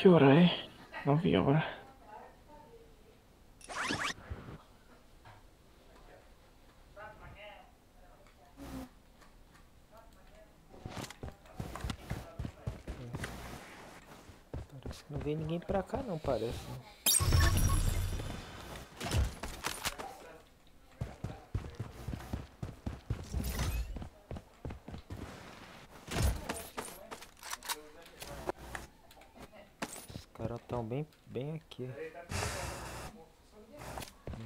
Que hora é? Nove horas. Parece que não vem ninguém pra cá não, parece. Os caras estão bem, bem aqui. Bem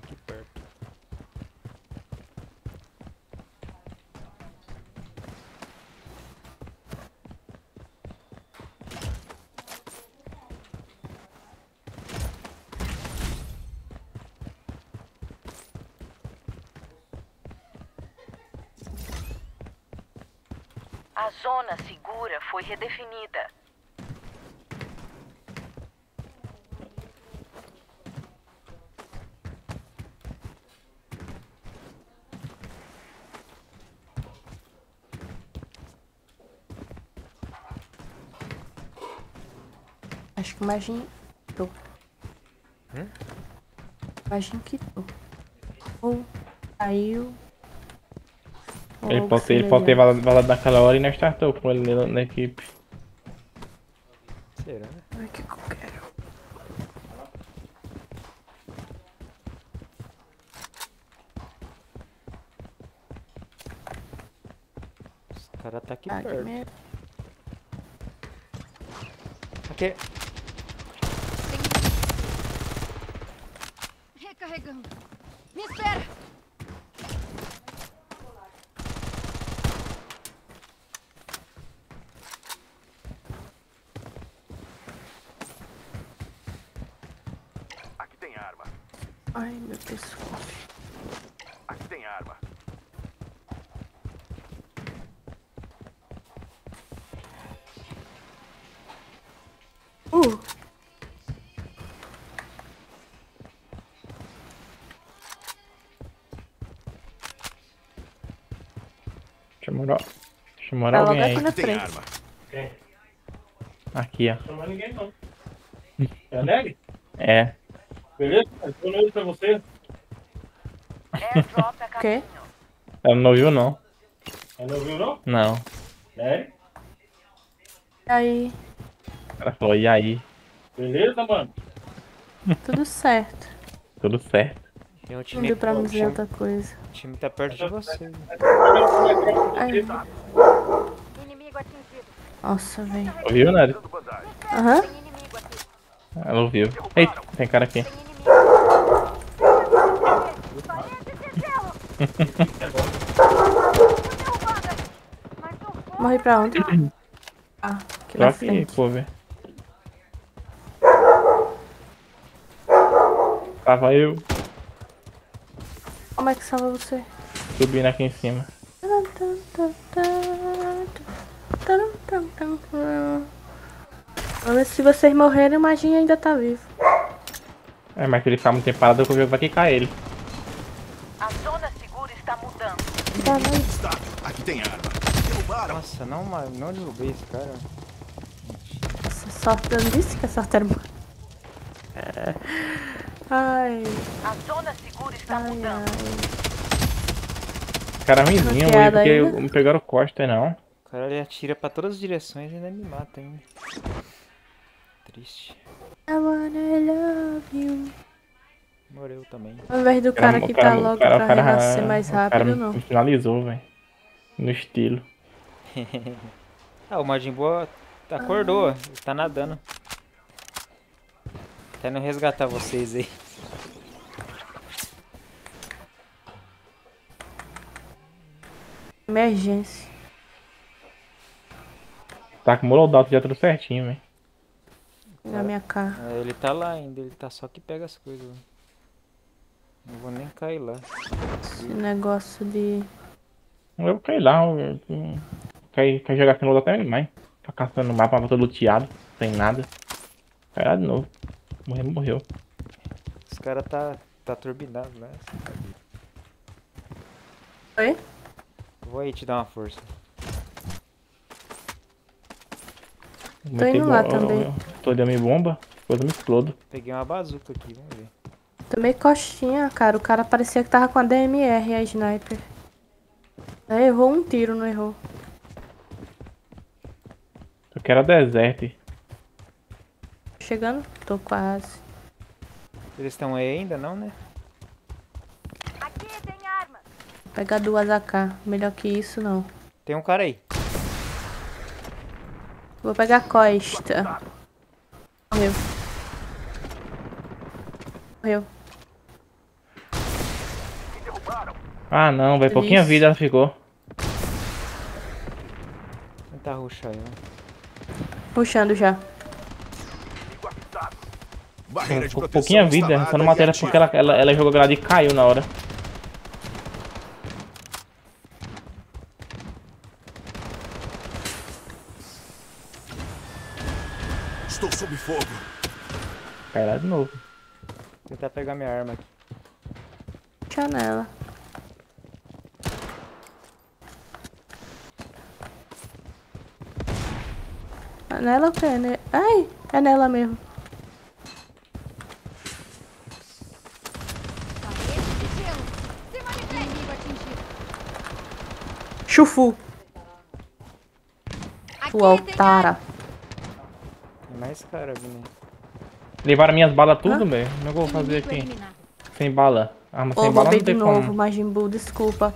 aqui perto. A zona segura foi redefinida. Acho que o Magin quitou. Hum? Magin quitou. Ou saiu. ou Ele algo pode ter, ele pode ter vazado naquela hora e nós startou com ele na, na equipe. Será? Ai, que que eu quero. Os caras tá aqui Ah, que perto. Aqui. Recarregando. Me espera! Aqui tem arma. Ai, meu pescoço. Aqui tem arma. Uh! Deixa eu morar. Deixa eu morar Tá alguém aqui aí. na Tem arma. Aqui, ó. Não ninguém não. É a Nelly? É. Beleza? Boa noite pra você. A O quê? Ela não ouviu não. Ela não viu não? Não. Nelly? Aí, Ela falou, e aí? Beleza, mano? tudo certo. Tudo certo. Tem um Não time, pra me dizer time, outra coisa. time tá perto de você. Ai, Inimigo atingido. nossa, velho. Ouviu, Nari? Aham. Tem inimigo aqui. Ela ouviu. Eita, tem cara aqui. Morri pra onde? Ah, aqui Só na aqui, frente. pô, ver. Tava eu Como é que salva você? subindo aqui em cima. Vamos ver se vocês morrerem, o Maginho ainda tá vivo. É, mas que ele ficar muito tempo parado, o jogo vai quicar ele. A zona segura está mudando. Tá, não. Destaque. Aqui tem arma. Derrubaram. Nossa, não, não derrubei esse cara. Essa sorte, eu não disse que a sorte era boa. É. Ai, A zona segura está ai, mudando. ai. Cara ruimzinho, hoje Bloqueado porque ainda? não pegaram Costa, não. O cara ele atira pra todas as direções e ainda me mata ainda. Triste. I wanna love you. Morreu também. Ao invés do cara que tá logo pra renascer mais cara rápido, não. me finalizou, velho. No estilo. Ah, o Majin Buu acordou, ele tá nadando. Tá indo resgatar vocês aí. Emergência. Tá com o loadout já tudo certinho, velho. Na minha cara. É, ele tá lá ainda, ele tá só que pega as coisas. Não vou nem cair lá. Esse negócio de. Eu cair lá, eu, cair jogar sem loadout até demais. Tá caçando o mapa, todo luteado, sem nada. Cai lá de novo. Morreu, morreu. Os caras tá, tá turbinado lá. Oi? Vou aí te dar uma força. Vou indo lá também. Tô dando bomba, depois eu me explodo. Peguei uma bazuca aqui, vamos ver. Tomei coxinha, cara. O cara parecia que tava com a DMR e a sniper. Aí errou um tiro, não errou. Eu quero a desert. Chegando? Tô quase. Eles estão aí ainda, não, né? Aqui tem arma. Vou pegar duas AK. Melhor que isso, não. Tem um cara aí. Vou pegar Costa. Morreu. Morreu. Ah não, velho, pouquinha vida ela ficou. Aí, ó. Puxando já. Barreira Pou- proteção pouquinha vida, só não matei ela ativa. porque ela, ela, ela jogou granada e caiu na hora. Estou sob fogo. Cai lá de novo. Tentar pegar minha arma aqui. Puxa nela. É nela ou que é ne- Ai, é nela mesmo. Chufu. Aqui O altara. Tem mais cara aí. Levaram minhas balas tudo, velho. Como é que eu vou fazer aqui? eliminado. Sem bala. Arma Ô, sem bala não de tem novo, como. Majin Buu, desculpa.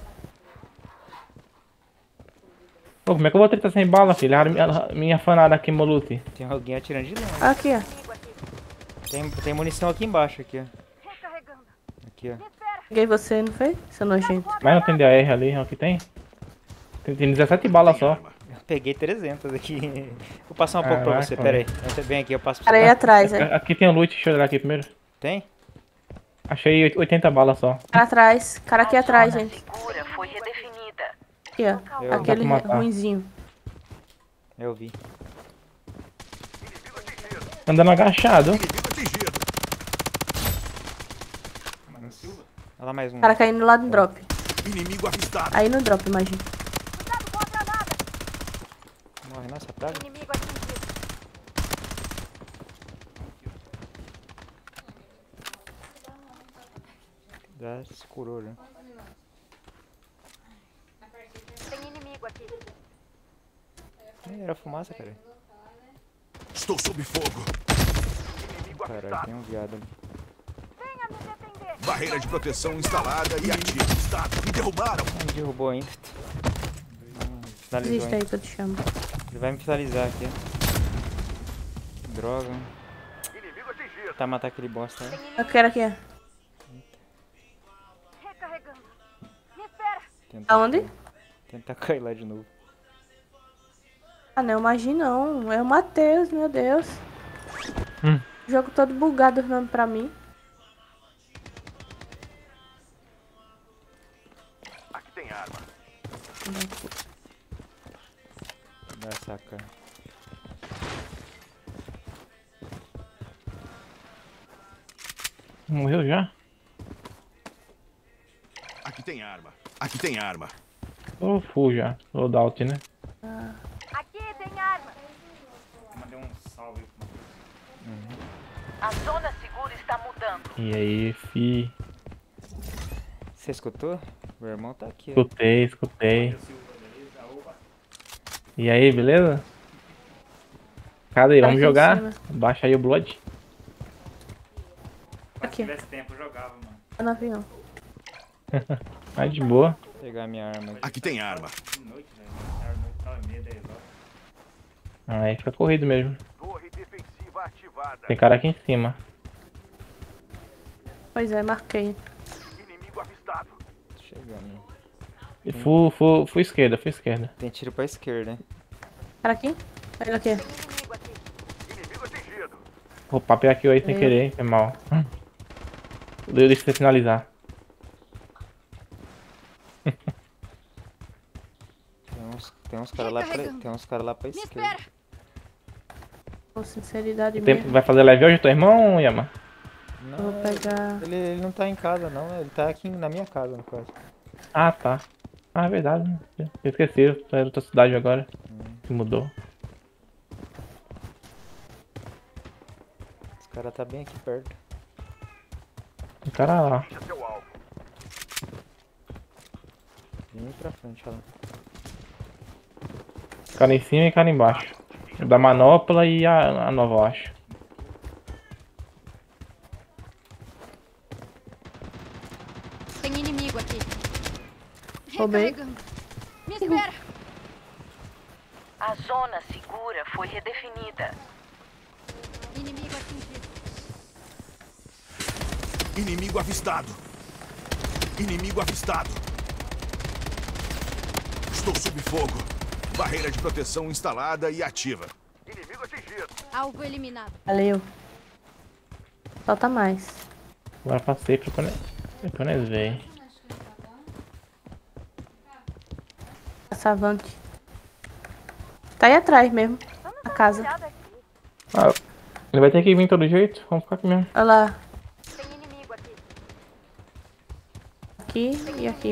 Pô, como é que eu vou tentar sem bala, filho? Levaram minha, minha fanada aqui, Molute. Tem alguém atirando de longe. Aqui, ó. Tem, tem munição aqui embaixo, aqui, ó. Aqui, ó. Peguei você, não foi? Seu nojento. Mas não tem DAR ali, ó, que tem? Tem, tem 17 balas só. Peguei 300 aqui. Vou passar um pouco pra Caraca, você, pera aí. Entra bem aqui, eu passo pra Cara aí você. atrás, é. Aqui tem um loot, deixa eu olhar aqui primeiro. Tem? Achei 80 balas só. Cara atrás. Cara aqui atrás, gente. segura foi redefinida. Aqui, ó. Eu- Aquele ruinzinho. Eu vi. Andando agachado. Olha lá mais um. Cara caindo lá no drop. Inimigo avistado. Aí no drop, imagina. Cuidado com a granada. Praga. Inimigo atingido. Já se curou, já. Tem inimigo aqui. Era fumaça, cara. Estou sob fogo. Caralho, tem um viado ali. Venha me defender. Barreira de proteção instalada e ativa. Estado. Me derrubaram. Me derrubou ainda. Hum, Finalizou Desiste aí que eu te chamo. Ele vai me finalizar aqui. Droga. Tá matar aquele bosta né? Eu quero aqui. Tentar Aonde? cair- Tentar cair lá de novo. Ah, não, imagina não. É o Matheus, meu Deus. Hum. Jogo todo bugado os nomes pra mim. Saca. Morreu já? Aqui tem arma. Aqui tem arma. Ô, full já. Loadout, né? Aqui tem arma. Mandei um salve. A zona segura está mudando. E aí, fi. Você escutou? Meu irmão tá aqui, ó. Escutei, escutei. E aí, beleza? Cadê? Tá Vamos jogar? Baixa aí o Blood. Aqui, tempo, eu jogava, mano. ó, no avião. Mas de boa. Vou pegar minha arma aqui. Aqui tem arma. Noite, 10 horas. Aí fica corrido mesmo. Torre defensiva ativada. Tem cara aqui em cima. Pois é, marquei. Inimigo avistado. Chegando. Full esquerda, full esquerda. Tem tiro pra esquerda, hein? Cara aqui? Olha aqui. Tem inimigo aqui. Inimigo atingido. Vou papear aqui aí sem Eu. querer, foi mal. Deixa você finalizar. Tem uns, tem uns caras lá pra, tem uns cara lá pra esquerda. Com sinceridade Tem- mesmo. vai fazer live hoje, teu irmão, Yama? Não, Eu vou pegar. ele, ele não tá em casa, não. Ele tá aqui na minha casa, no caso. Ah, tá. Ah, é verdade. né? Eu esqueci, em outra cidade agora. Que mudou. Os caras tá bem aqui perto. O cara lá. Bem pra frente, olha lá. Cara em cima e cara embaixo. O Da manopla e a, a nova, eu acho. Tem inimigo aqui. Roubei. Recarregando. Me espera. A zona segura foi redefinida. Inimigo atingido. Inimigo avistado. Inimigo avistado. Estou sob fogo. Barreira de proteção instalada e ativa. Inimigo atingido. Alvo eliminado. Valeu. Falta mais. Agora passei pra quando, quando eles veem. Savante. Tá aí atrás mesmo. A casa. Ah, ele vai ter que vir todo jeito. Vamos ficar aqui mesmo. Olha lá. Tem inimigo aqui. Aqui e aqui.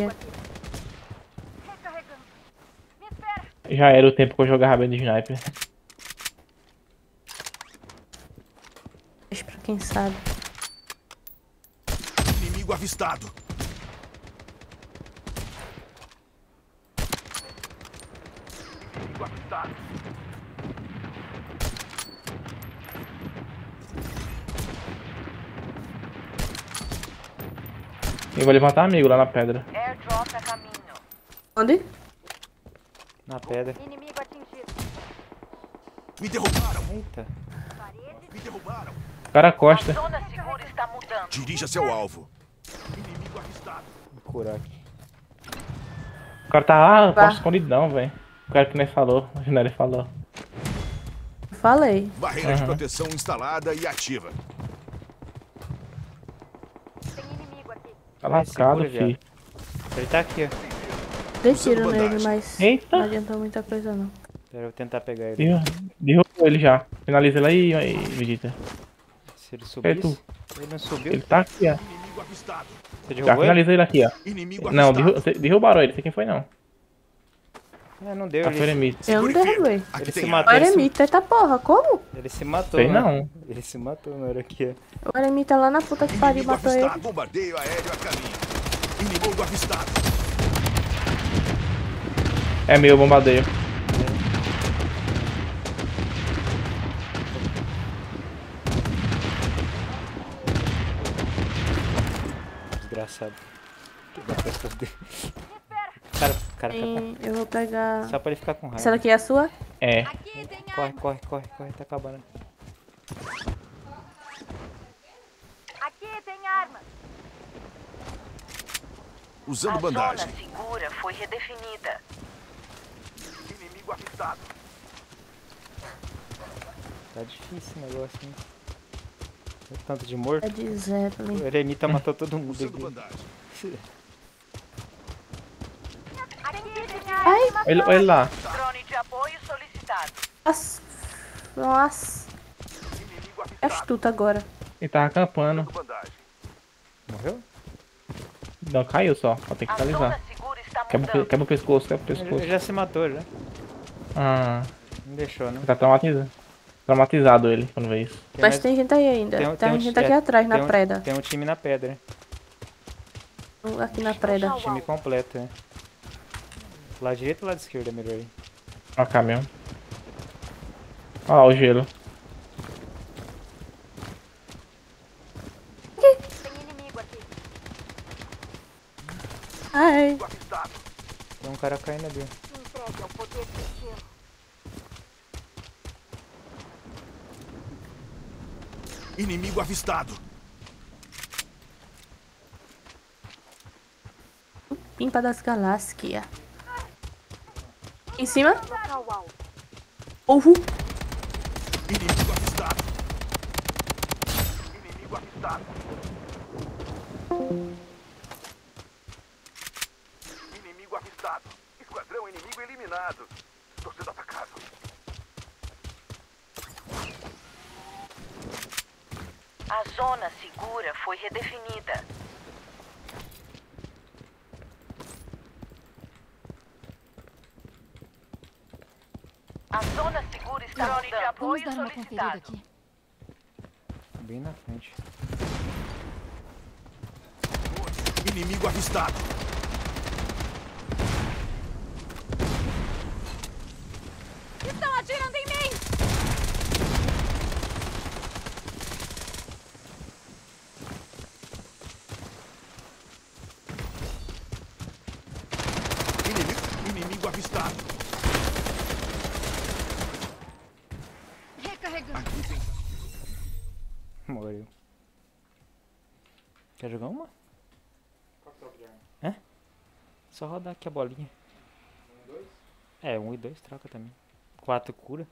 Recarregando. Me espera. Já era o tempo que eu jogava bem de sniper. Deixa pra quem sabe. Inimigo avistado. Eu vou levantar amigo lá na pedra. Airdrop a caminho. Onde? Na pedra. Inimigo atingido. Me derrubaram. Eita. Me derrubaram. O cara A costa. zona segura está mudando. Dirija seu alvo. Inimigo avistado. Vou curar aqui. O cara tá lá, costa escondidão, velho. O cara que nem falou. O Ginelli falou. Falei. Barreira de Aham. proteção instalada e ativa. Tem inimigo aqui. Tá lascado, segura, fi. Ele tá aqui, ó. Usando nele, bandagem. mas Eita. não adiantou muita coisa não. Pera, eu vou tentar pegar ele. Derru- Derrubou ele já. Finaliza ele aí, aí Vegeta. Se ele É subisse. tu. Ele não subiu. Ele tá aqui, ó. Você Já derrubou ele? finaliza ele aqui, ó. Inimigo Não, derru- derrubaram ele. Sei quem foi, não. É, não deu. Tá foi Ele, eremita. Eu não derrubei. Ele se. O matou. Ele se, eremita, eita porra, como? ele se matou, Sei né? não. Ele se matou na hora que. O eremita lá na puta que pariu matou ele. Bombardeio aéreo a caminho. Inimigo avistado. É meu bombardeio. Desgraçado. Quebrou a testa dele. Cara, cara. Sim, eu vou pegar. Só pra ele ficar com Essa raiva. daqui é a sua? É. Aqui tem Corre, arma. corre, corre, corre, tá acabando. Aqui tem armas. Usando A bandagem. zona segura foi redefinida. Inimigo avistado. Tá difícil o negócio, hein? Tanto de morto. É de Zeppelin. O Eremita matou todo mundo Usando aqui. bandagem. Aqui tem armas. Olha olha ele lá. Nossa. Nossa. É astuto agora. Ele tava acampando. Morreu? Não, caiu só. Só tem que finalizar. Quebra, quebra o pescoço, quebra o pescoço. ele já se matou, já. Ah, Não deixou, não. tá traumatizado. Traumatizado ele quando vê isso. Mas mais- tem gente aí ainda. tem Tem, tem um- gente aqui é, atrás, na tem um- preda. Tem um time na pedra. Aqui na preda. Time completo, é. Lado direito ou lado esquerdo é melhor aí? Pra cá mesmo. Olha lá o gelo. Tem inimigo aqui. Ai. Tem um cara caindo ali. Inimigo avistado. Pimpa das galáxias. Em cima? Ovo. Inimigo avistado. Inimigo avistado. Inimigo avistado. Esquadrão inimigo eliminado. Estou sendo atacado. A zona segura foi redefinida. A zona segura está Tá, Drone de apoio Vamos dar uma conferida solicitado. aqui. Bem na frente. Inimigo avistado. Estão atirando em mim! Inimigo, inimigo avistado. Recarregando. Aqui tem. Morreu. Quer jogar uma? Hã? Só rodar aqui a bolinha. É, um e dois troca também. Quatro cura.